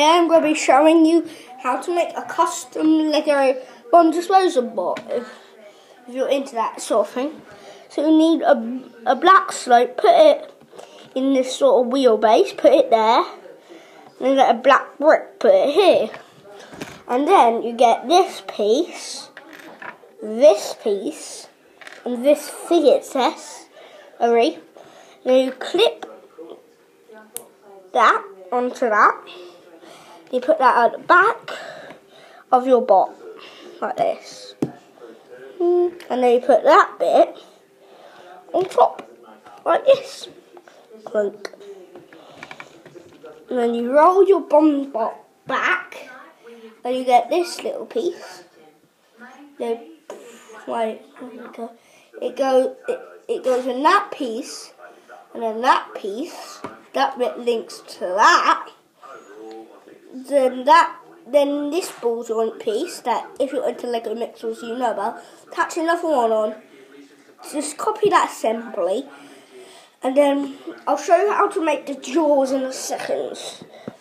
Today I'm going to be showing you how to make a custom Lego bomb disposal bot if, if you're into that sort of thing. So you need a, a black slope, put it in this sort of wheelbase, put it there. and Then get a black brick, put it here. And then you get this piece, this piece, and this fidget accessory. Then you clip that onto that. You put that at the back of your bot, like this. Hmm, and then you put that bit on top, like this. Clunk. And then you roll your bomb bot back, and you get this little piece. Then, wait, it goes, it, it goes in that piece, and then that piece, that bit links to that then that then this ball joint piece that if you're into Lego Mixels you know about, attach another one on. Just copy that assembly and then I'll show you how to make the jaws in a second.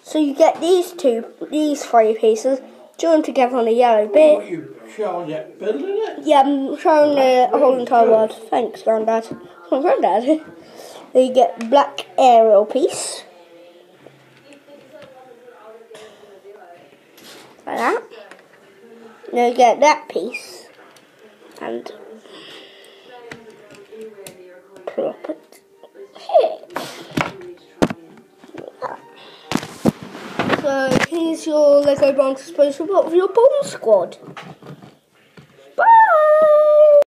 So you get these two, these three pieces, joined together on a yellow bit. What you showing it, building it? Yeah, I'm showing the whole entire world. Thanks, Grandad. My Grandad. Then you get black aerial piece. like that. Now get that piece and prop it here. So here's your Lego Bronx special bot for your bomb squad. Bye!